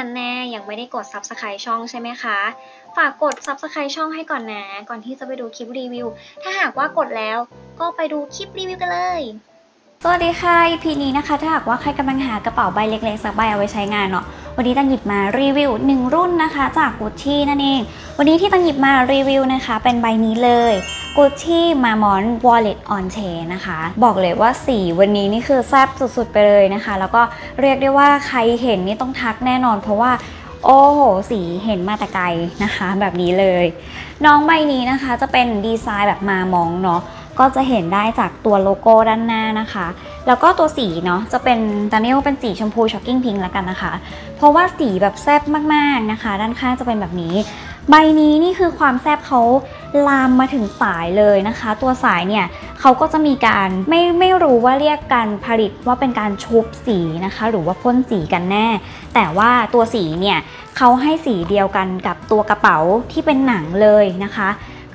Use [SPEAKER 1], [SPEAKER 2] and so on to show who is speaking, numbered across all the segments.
[SPEAKER 1] ันแน่ยังไม่ได้กด Subscribe ช่องใช่ไหมคะ ฝากกด Subscribe ช่องให้ก่อนนะ ก่อนที่จะไปดูคลิปรีวิว ถ้าหากว่ากดแล้วก็ไปดูคลิปรีวิวกันเลย
[SPEAKER 2] สวัสดีค่ะ EP นี้นะคะ ถ้าหากว่าใครกำลังหากระเป๋าใบเล็กๆสักใบเอาไว้ใช้งานเนาะวันนี้ตังหยิบมารีวิว 1 รุ่นนะคะ จากกุชชี่นั่นเอง วันนี้ที่ตังหยิบมารีวิวนะคะ เป็นใบนี้เลย ปุ่นที่มา mon Wallet on Chain นะคะ บอกเลยว่าสีวันนี้นี่คือแซ่บสุดๆไปเลยนะคะ แล้วก็เรียกได้ว่าใครเห็นนี่ต้องทักแน่นอน เพราะว่าโอ้โห สีเห็นมาแต่ไกลนะคะ แบบนี้เลย น้องใบนี้นะคะจะเป็นดีไซน์แบบมามองเนาะ ก็จะเห็นได้จากตัวโลโก้ด้านหน้านะคะ แล้วก็ตัวสีเนาะจะเป็นตอนนี้ว่าเป็นสีชมพูช็อกกิ้งพิงแล้วกันนะคะ เพราะว่าสีแบบแซ่บมากๆนะคะ ด้านข้างจะเป็นแบบนี้ ใบนี้นี่คือความแซ่บเขาลามมาถึงสายเลยนะคะ ตัวสายเนี่ยเขาก็จะมีการไม่ไม่รู้ว่าเรียกการผลิตว่าเป็นการชุบสีนะคะ หรือว่าพ่นสีกันแน่ แต่ว่าตัวสีเนี่ยเขาให้สีเดียวกันกับตัวกระเป๋าที่เป็นหนังเลยนะคะ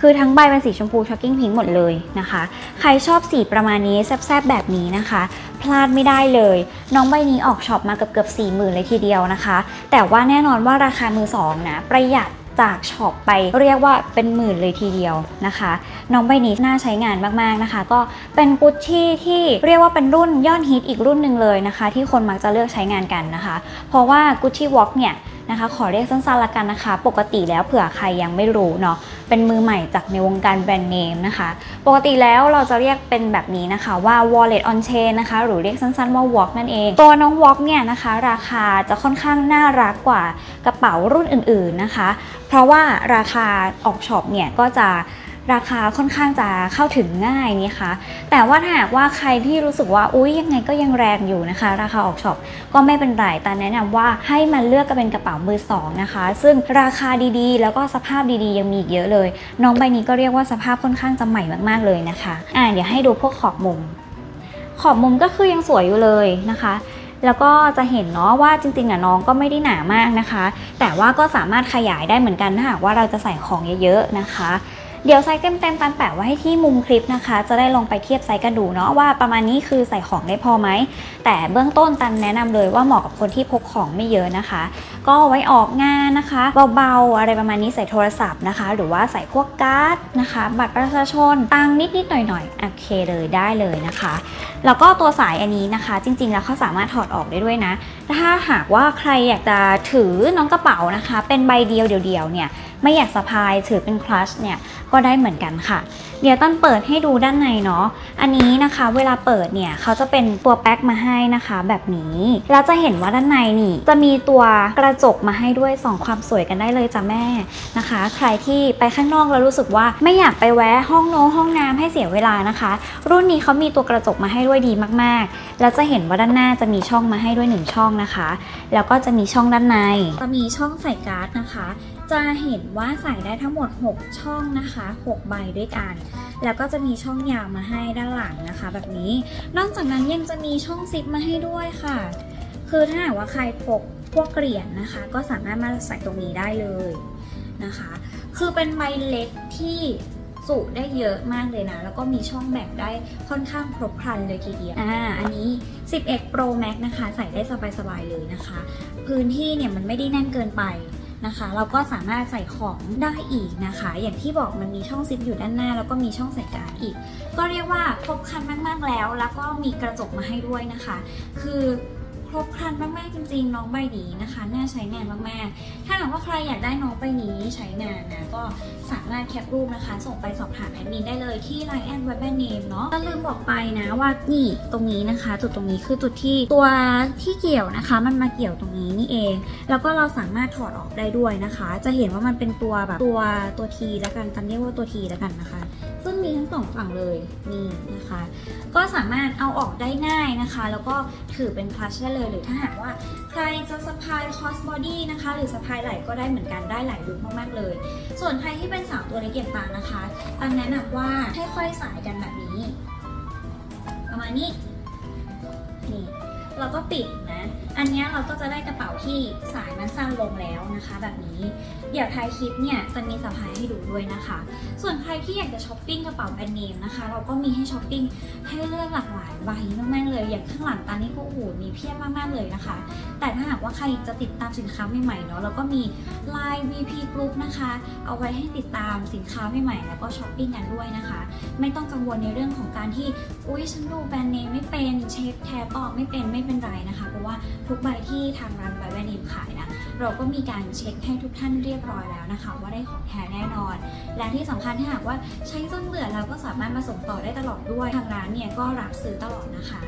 [SPEAKER 2] คือทั้งใบเป็นสีชมพู shocking pink หมดเลยนะคะ ใครชอบสีประมาณนี้แซบๆแบบนี้นะคะ พลาดไม่ได้เลย น้องใบนี้ออก shop มาเกือบเกือบสี่หมื่นเลยทีเดียวนะคะ แต่ว่าแน่นอนว่าราคามือสองนะประหยัดจาก shop ไปเรียกว่าเป็นหมื่นเลยทีเดียวนะคะ น้องใบนี้น่าใช้งานมากๆนะคะ ก็เป็นกุชชี่ที่เรียกว่าเป็นรุ่นยอดฮิตอีกรุ่นหนึ่งเลยนะคะ ที่คนมักจะเลือกใช้งานกันนะคะ เพราะว่ากุชชี่วอล์กเนี่ย นะคะ ขอเรียกสั้นๆละกันนะคะ ปกติแล้วเผื่อใครยังไม่รู้เนาะเป็นมือใหม่จากในวงการแบรนด์เนมนะคะ ปกติแล้วเราจะเรียกเป็นแบบนี้นะคะว่า wallet on chain นะคะ หรือเรียกสั้นๆว่า walk นั่นเอง ตัวน้อง walk เนี่ยนะคะ ราคาจะค่อนข้างน่ารักกว่ากระเป๋ารุ่นอื่นๆนะคะ เพราะว่าราคาออก shop เนี่ยก็จะ ราคาค่อนข้างจะเข้าถึงง่ายนะคะแต่ว่าถ้าหากว่าใครที่รู้สึกว่าอุ้ยยังไงก็ยังแรงอยู่นะคะ ราคาออก shop ก็ไม่เป็นไรแต่แนะนำว่าให้มันเลือกกันเป็นกระเป๋ามือสองนะคะ ซึ่งราคาดีๆ แล้วก็สภาพดีๆ ยังมีอีกเยอะเลย น้องใบนี้ก็เรียกว่าสภาพค่อนข้างจะใหม่มากๆเลยนะคะอ่าเดี๋ยวให้ดูพวกขอบมุม ขอบมุมก็คือยังสวยอยู่เลยนะคะแล้วก็จะเห็นเนาะว่าจริงๆอะน้องก็ไม่ได้หนามากนะคะ แต่ว่าก็สามารถขยายได้เหมือนกันถ้าหากว่าเราจะใส่ของเยอะๆนะคะ เดี๋ยวไซส์เต็มๆตันแปะไว้ให้ที่มุมคลิปนะคะ จะได้ลองไปเทียบไซส์กันดูเนาะว่าประมาณนี้คือใส่ของได้พอไหม แต่เบื้องต้นตันแนะนำเลยว่าเหมาะกับคนที่พกของไม่เยอะนะคะ ก็ไว้ออกงานนะคะเบาๆอะไรประมาณนี้ใส่โทรศัพท์นะคะ หรือว่าใส่พวกการ์ดนะคะ บัตรประชาชนตังค์นิดๆหน่อยๆโอเคเลยได้เลยนะคะ แล้วก็ตัวสายอันนี้นะคะ จริงๆแล้วเขาสามารถถอดออกได้ด้วยนะ ถ้าหากว่าใครอยากจะถือน้องกระเป๋านะคะ เป็นใบเดียวเดียวๆเนี่ย ไม่อยากสะพายถือเป็นคลัชเนี่ยก็ได้เหมือนกันค่ะ เดี๋ยวต้นเปิดให้ดูด้านในเนาะอันนี้นะคะเวลาเปิดเนี่ยเขาจะเป็นตัวแป๊กมาให้นะคะแบบนี้แล้วจะเห็นว่าด้านในนี่จะมีตัวกระจกมาให้ด้วยส่องความสวยกันได้เลยจ้ะแม่นะคะ ใครที่ไปข้างนอกแล้วรู้สึกว่าไม่อยากไปแวะห้องโน้ห้องน้ำให้เสียเวลานะคะ รุ่นนี้เขามีตัวกระจกมาให้ด้วยดีมากๆ แล้วจะเห็นว่าด้านหน้าจะมีช่องมาให้ด้วยหนึ่งช่องนะคะ แล้วก็จะมีช่องด้านใน จะมีช่องใส่การ์ดนะคะ จะเห็นว่าใส่ได้ทั้งหมด 6 ช่องนะคะ 6 ใบด้วยกัน แล้วก็จะมีช่องยาวมาให้ด้านหลังนะคะ แบบนี้ นอกจากนั้นยังจะมีช่องซิปมาให้ด้วยค่ะ คือถ้าหากว่าใครพกพวกเหรียญนะคะ ก็สามารถมาใส่ตรงนี้ได้เลยนะคะ คือเป็นใบเล็กที่สุได้เยอะมากเลยนะ แล้วก็มีช่องแบ่งได้ค่อนข้างครบครันเลยทีเดียว อ่า อันนี้ 11 Pro Max นะคะ ใส่ได้สบายๆเลยนะคะ พื้นที่เนี่ยมันไม่ได้แน่นเกินไป นะคะ เราก็สามารถใส่ของได้อีกนะคะ อย่างที่บอกมันมีช่องซิปอยู่ด้านหน้า แล้วก็มีช่องใส่การ์ดอีก ก็เรียกว่าครบครันมาก ๆแล้ว แล้วก็มีกระจกมาให้ด้วยนะคะ คือ นมากๆจริงๆ น้องใบนี้นะคะ น่าใช้งานมากๆ ถ้าหากว่าใครอยากได้น้องใบนี้ใช้งานนะก็สามารถแคปรูปนะคะ ส่งไปสอบถามแอดมินได้เลยที่ Line แอด Brandname เนาะก็ลืมบอกไปนะว่านี่ตรงนี้นะคะ จุดตรงนี้คือจุดที่ตัวที่เกี่ยวนะคะ มันมาเกี่ยวตรงนี้นี่เอง แล้วก็เราสามารถถอดออกได้ด้วยนะคะ จะเห็นว่ามันเป็นตัวแบบตัวตัวทีแล้วกันตันเรียกว่าตัวทีแล้วกันนะคะ ซึ่งมีทั้งสองฝั่งเลยนี่นะคะ ก็สามารถเอาออกได้ง่ายนะคะ แล้วก็ถือเป็นคลัชได้เลยหรือถ้าหากว่าใครจะสะพาย crossbody นะคะ หรือสะพายไหล่ก็ได้เหมือนกันได้หลายลุคมากๆเลย ส่วนใครที่เป็นสาวตัวเล็กเกี่ยงตางนะคะตันแนะนำว่าให้ค่อยสายกันแบบนี้ ประมาณนี้นี่เราก็ปิด อันนี้เราก็จะได้กระเป๋าที่สายมันสั้นลงแล้วนะคะ แบบนี้ เดี๋ยวท้ายคลิปเนี่ยจะมีสะพายให้ดูด้วยนะคะ ส่วนใครที่อยากจะช้อปปิ้งกระเป๋าแบรนด์เนมนะคะ เราก็มีให้ช้อปปิ้งให้เลือกหลากหลายใบมากๆเลย อย่างข้างหลังตอนนี้ก็โอ้โหมีเพียบมากๆเลยนะคะ แต่ถ้าหากว่าใครจะติดตามสินค้าใหม่ๆเนาะเราก็มี Line VP Group นะคะ เอาไว้ให้ติดตามสินค้าใหม่ๆแล้วก็ช้อปปิ้งกันด้วยนะคะ ไม่ต้องกังวลในเรื่องของการที่อุ๊ยฉันดูแบรนด์เนมไม่เป็นเช็คแทบออกไม่เป็นไม่เป็นไรนะคะเพราะว่าทุกใบที่ทางร้านใบแวนด์เนมขายนะเราก็มีการเช็คให้ทุกท่านเรียบร้อยแล้วนะคะ ว่าได้ของแท้แน่นอน และที่สำคัญถ้าหากว่าใช้จนเบื่อแล้วก็สามารถมาส่งต่อได้ตลอดด้วยทางร้านเนี่ยก็รับซื้อตลอดนะคะ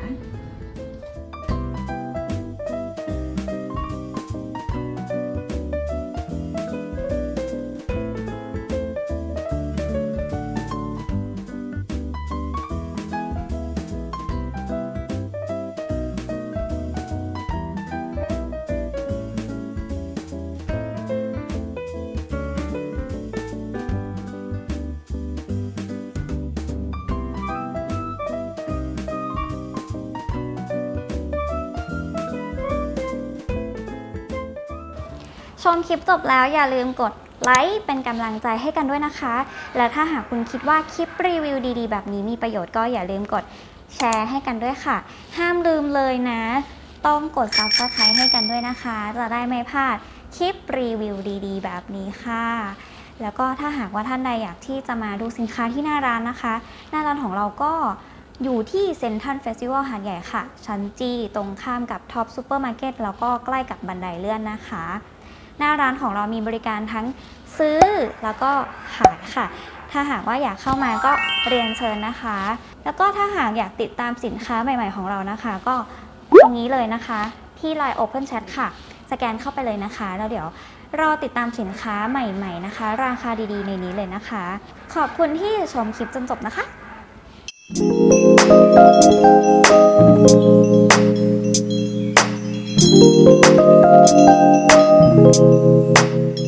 [SPEAKER 2] ชมคลิปจบแล้วอย่าลืมกดไลค์เป็นกำลังใจให้กันด้วยนะคะ และถ้าหากคุณคิดว่าคลิปรีวิวดีๆ แบบนี้มีประโยชน์ก็อย่าลืมกดแชร์ให้กันด้วยค่ะ ห้ามลืมเลยนะ ต้องกด subscribe ให้กันด้วยนะคะ จะได้ไม่พลาดคลิปรีวิวดีๆ แบบนี้ค่ะ แล้วก็ถ้าหากว่าท่านใดอยากที่จะมาดูสินค้าที่หน้าร้านนะคะ หน้าร้านของเราก็อยู่ที่เซ็นทรัลเฟสติวัลหาดใหญ่ค่ะ ชั้น G ตรงข้ามกับท็อปซูเปอร์มาร์เก็ตแล้วก็ใกล้กับบันไดเลื่อนนะคะ หน้าร้านของเรามีบริการทั้งซื้อแล้วก็ขายค่ะ ถ้าหากว่าอยากเข้ามาก็เรียนเชิญนะคะ แล้วก็ถ้าหากอยากติดตามสินค้าใหม่ ๆ ของเรานะคะ ก็ตรงนี้เลยนะคะ ที่ Line Open Chat ค่ะ สแกนเข้าไปเลยนะคะ แล้วเดี๋ยวรอติดตามสินค้าใหม่ ๆนะคะ ราคาดีๆ ในนี้เลยนะคะ ขอบคุณที่ชมคลิปจนจบนะคะ
[SPEAKER 3] Thank Thank you.